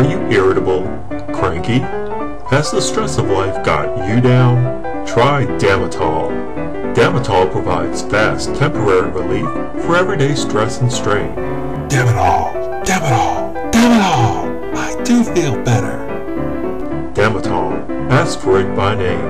Are you irritable? Cranky? Has the stress of life got you down? Try Damitol. Damitol provides fast, temporary relief for everyday stress and strain. Damitol, Damitol, Damitol. I do feel better. Damitol. Ask for it by name.